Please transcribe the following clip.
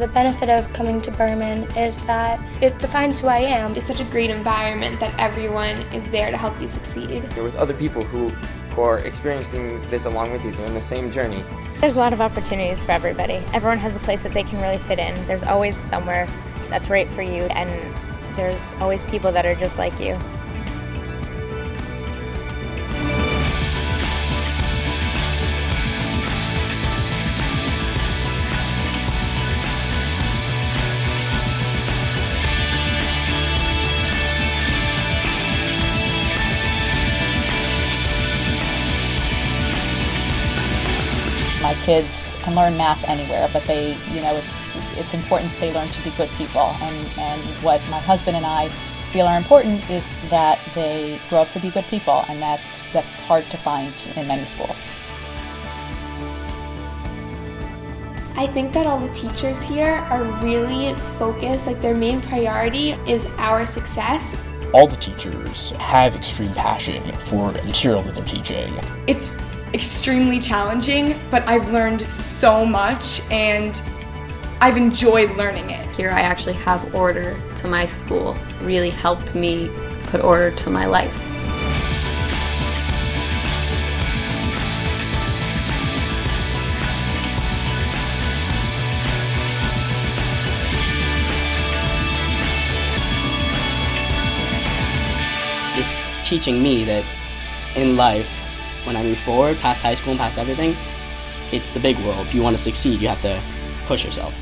The benefit of coming to Berman is that it defines who I am. It's such a great environment that everyone is there to help you succeed. You're with other people who, who are experiencing this along with you. They're in the same journey. There's a lot of opportunities for everybody. Everyone has a place that they can really fit in. There's always somewhere that's right for you, and there's always people that are just like you. My kids can learn math anywhere, but they, you know, it's it's important they learn to be good people. And, and what my husband and I feel are important is that they grow up to be good people, and that's that's hard to find in many schools. I think that all the teachers here are really focused, like their main priority is our success. All the teachers have extreme passion for the material that they're teaching. It's extremely challenging, but I've learned so much and I've enjoyed learning it. Here I actually have order to my school. Really helped me put order to my life. It's teaching me that in life, when I move forward past high school and past everything, it's the big world. If you want to succeed, you have to push yourself.